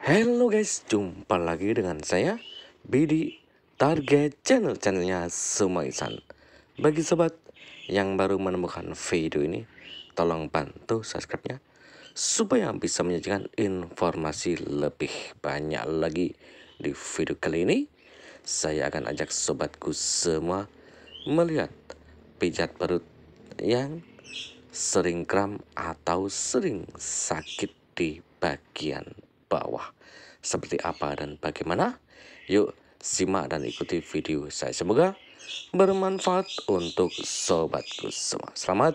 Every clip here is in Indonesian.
Halo guys, jumpa lagi dengan saya Bidi Target channel-channelnya Sumaisan. Bagi sobat yang baru menemukan video ini Tolong bantu subscribe-nya Supaya bisa menyajikan informasi lebih banyak lagi Di video kali ini. Saya akan ajak sobatku semua Melihat pijat perut yang sering kram atau sering sakit di bagian bawah. Seperti apa dan bagaimana? Yuk simak dan ikuti video saya. Semoga bermanfaat untuk sobatku semua. Selamat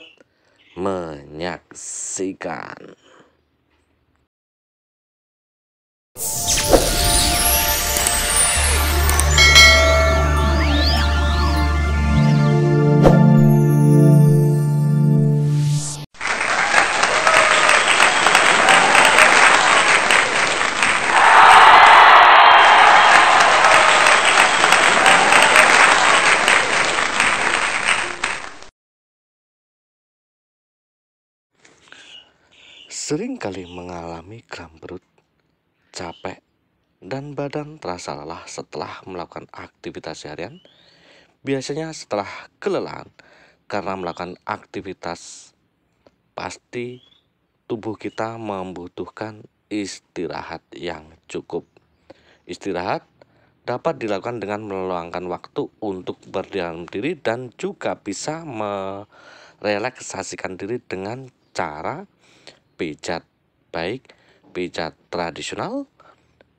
menyaksikan. Sering kali mengalami kram perut, capek, dan badan terasa lelah setelah melakukan aktivitas harian. Biasanya setelah kelelahan karena melakukan aktivitas, pasti tubuh kita membutuhkan istirahat yang cukup. Istirahat dapat dilakukan dengan meluangkan waktu untuk berdiam diri dan juga bisa merelaksasikan diri dengan cara pijat baik pijat tradisional,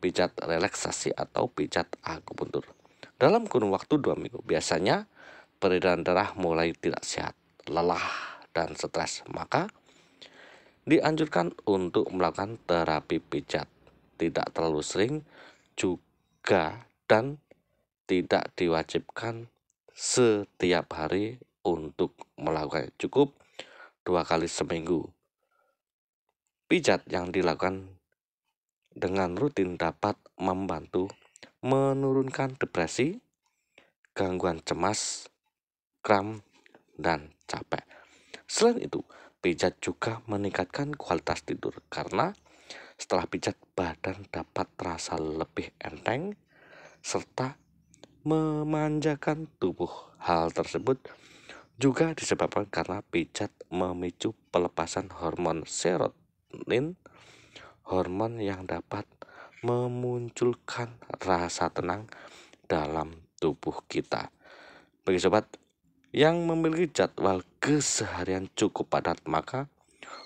pijat relaksasi atau pijat akupuntur. Dalam kurun waktu dua minggu, biasanya peredaran darah mulai tidak sehat, lelah, dan stres. Maka dianjurkan untuk melakukan terapi pijat. Tidak terlalu sering juga dan tidak diwajibkan setiap hari untuk melakukan cukup dua kali seminggu Pijat yang dilakukan dengan rutin dapat membantu menurunkan depresi, gangguan cemas, kram, dan capek. Selain itu, pijat juga meningkatkan kualitas tidur karena setelah pijat badan dapat terasa lebih enteng serta memanjakan tubuh. Hal tersebut juga disebabkan karena pijat memicu pelepasan hormon serotonin hormon yang dapat memunculkan rasa tenang dalam tubuh kita. Bagi sobat yang memiliki jadwal keseharian cukup padat, maka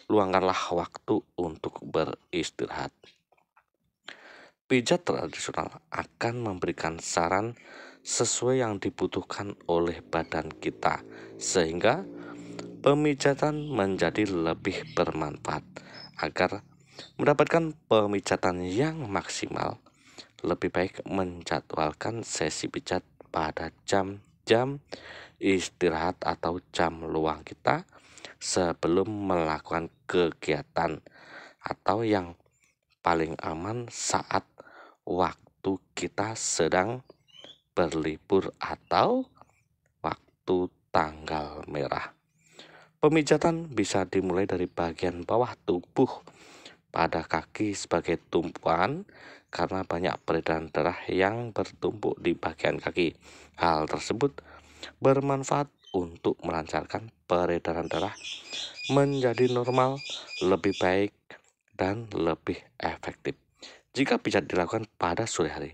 luangkanlah waktu untuk beristirahat. Pijat tradisional akan memberikan saran sesuai yang dibutuhkan oleh badan kita, sehingga pemijatan menjadi lebih bermanfaat agar mendapatkan pemijatan yang maksimal, lebih baik menjadwalkan sesi pijat pada jam-jam istirahat atau jam luang kita sebelum melakukan kegiatan atau yang paling aman saat waktu kita sedang berlibur atau waktu tanggal merah. Pemijatan bisa dimulai dari bagian bawah tubuh pada kaki sebagai tumpuan karena banyak peredaran darah yang bertumpuk di bagian kaki. Hal tersebut bermanfaat untuk melancarkan peredaran darah menjadi normal, lebih baik, dan lebih efektif jika pijat dilakukan pada sore hari,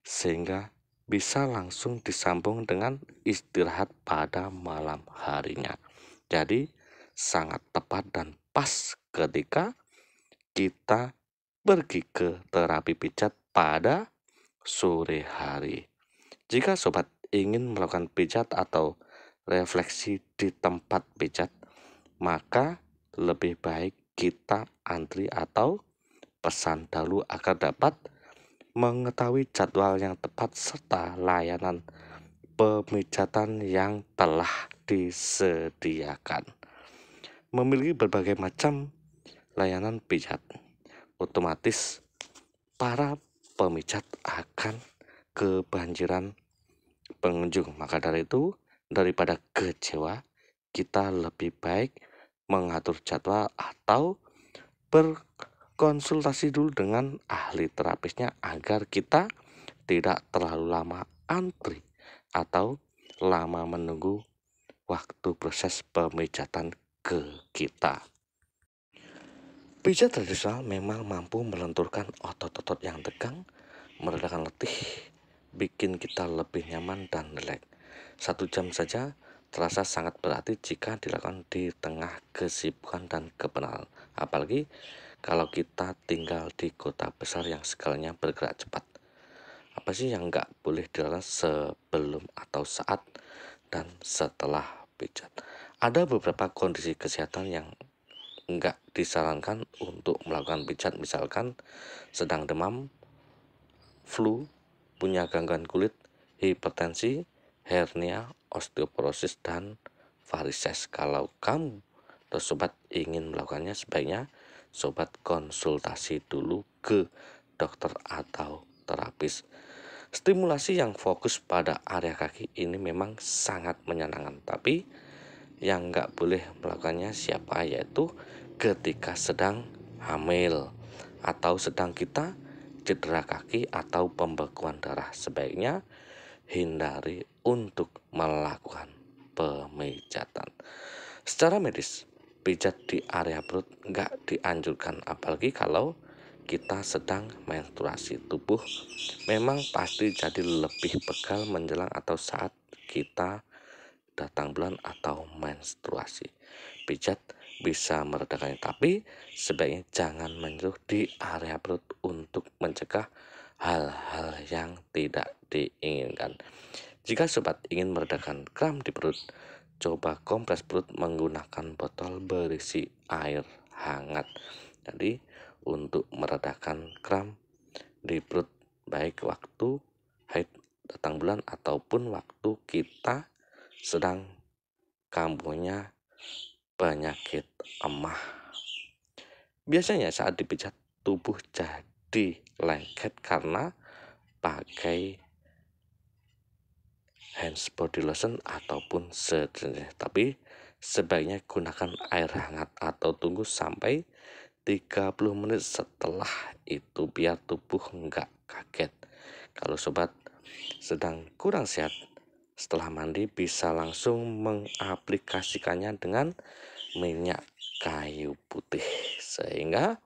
sehingga bisa langsung disambung dengan istirahat pada malam harinya. Jadi sangat tepat dan pas ketika kita pergi ke terapi pijat pada sore hari. Jika sobat ingin melakukan pijat atau refleksi di tempat pijat, maka lebih baik kita antri atau pesan dahulu agar dapat mengetahui jadwal yang tepat serta layanan pemijatan yang telah disediakan. Memiliki berbagai macam layanan pijat. Otomatis para pemijat akan kebanjiran pengunjung. Maka dari itu, daripada kecewa, kita lebih baik mengatur jadwal atau konsultasi dulu dengan ahli terapisnya agar kita tidak terlalu lama antri atau lama menunggu waktu proses pemijatan ke kita. Pijat tradisional memang mampu melenturkan otot-otot yang tegang, meredakan letih, bikin kita lebih nyaman dan rileks. Satu jam saja terasa sangat berarti jika dilakukan di tengah kesibukan dan kebenaran. Apalagi kalau kita tinggal di kota besar yang segalanya bergerak cepat. Apa sih yang nggak boleh dilakukan sebelum atau saat dan setelah pijat? Ada beberapa kondisi kesehatan yang nggak disarankan untuk melakukan pijat misalkan sedang demam, flu, punya gangguan kulit, hipertensi, hernia, osteoporosis, dan varises. Kalau kamu atau sobat ingin melakukannya sebaiknya sobat konsultasi dulu ke dokter atau terapis. Stimulasi yang fokus pada area kaki ini memang sangat menyenangkan, tapi yang nggak boleh melakukannya siapa? Yaitu ketika sedang hamil atau sedang kita cedera kaki atau pembekuan darah. Sebaiknya hindari untuk melakukan pemijatan. Secara medis pijat di area perut nggak dianjurkan. Apalagi kalau kita sedang menstruasi tubuh memang pasti jadi lebih pegal menjelang atau saat kita datang bulan atau menstruasi. Pijat bisa meredakannya, tapi sebaiknya jangan menyentuh di area perut untuk mencegah hal-hal yang tidak diinginkan. Jika sobat ingin meredakan kram di perut, coba kompres perut menggunakan botol berisi air hangat. Jadi untuk meredakan kram di perut baik waktu haid datang bulan ataupun waktu kita sedang kambuhnya penyakit emah. Biasanya saat dipijat tubuh jadi lengket karena pakai hands body lotion ataupun sejenis. Tapi sebaiknya gunakan air hangat atau tunggu sampai 30 menit setelah itu biar tubuh enggak kaget. Kalau sobat sedang kurang sehat setelah mandi bisa langsung mengaplikasikannya dengan minyak kayu putih sehingga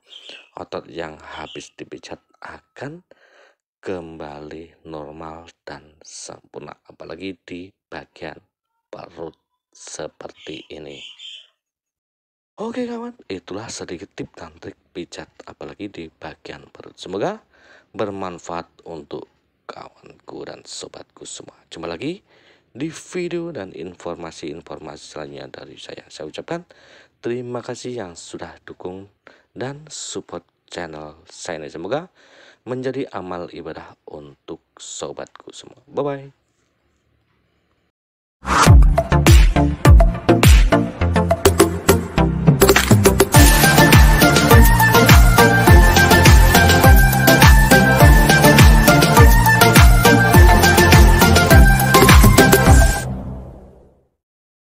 otot yang habis dipijat akan kembali normal dan sempurna apalagi di bagian perut seperti ini Oke kawan, itulah sedikit tip dan trik pijat apalagi di bagian perut. Semoga bermanfaat untuk kawanku dan sobatku semua. Jumpa lagi di video dan informasi-informasi selanjutnya dari saya. Saya ucapkan terima kasih yang sudah dukung dan support channel saya. Semoga menjadi amal ibadah untuk sobatku semua. Bye-bye.